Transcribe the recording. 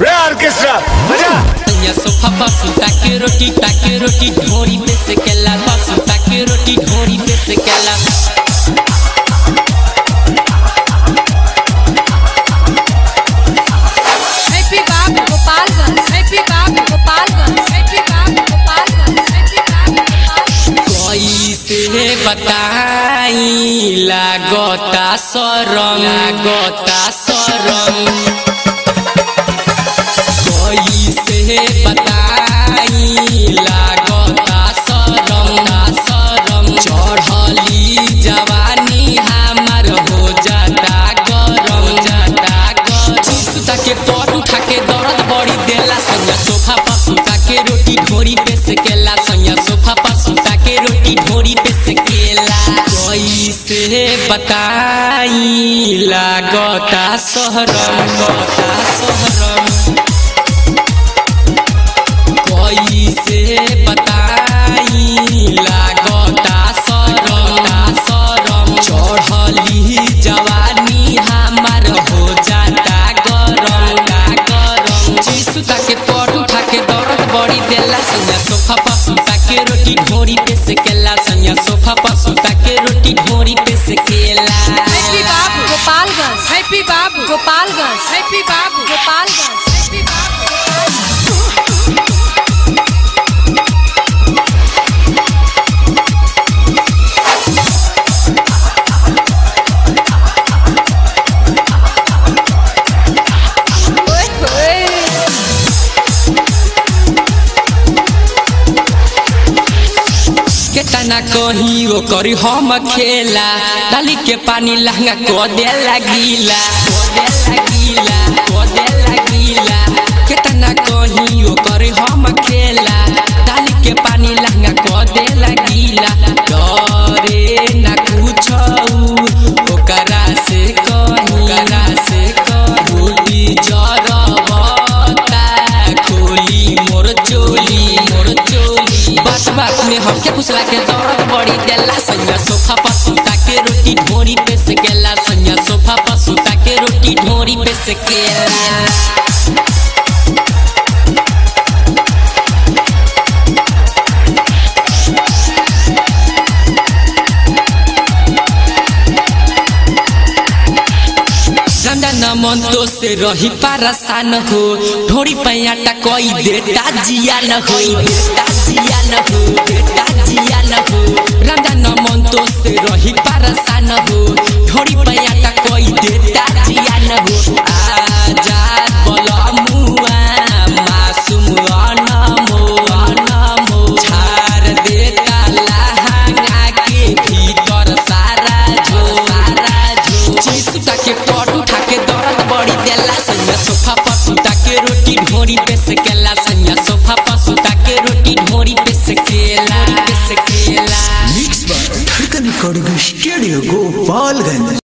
रे ऑर्केस्ट्रा बजा या सोफा पर सुता रोटी ताके रोटी ढोरी पे से केला बस सुता रोटी ढोरी पे से केला happy बाप गोपालगंज हैप्पी बाप गोपालगंज हैप्पी बाप गोपालगंज हैप्पी बाप गोपालगंज कैसे बताई लागता सरम लागता कैसे बताई लागता सोहरम लागता सहरम। के रोटी ढोरी पे से केला सनिया सोफा पर सुता के रोटी ढोरी पे से केला। हैप्पी बाबू गोपालगंज हैप्पी बाबू गोपालगंज हैप्पी बाबू गोपालगंज हैप्पी बाप केतना कहीं वो करी हम खेला डाली के पानी लहंगा को दे लगीला। बात में हमके फुसला के दौड़त बड़ी देला। सैया सोफा पर सुता के रोटी ढोरी पे से गेला सैया सोफा पर सुता के रोटी ढोरी पे से केला। मन तो से रही पारसान हो ढोरी पैयाटा कोई देता जिया न हो देता जिया न हो देता जिया न हो रंजन मन तो गोपालगंज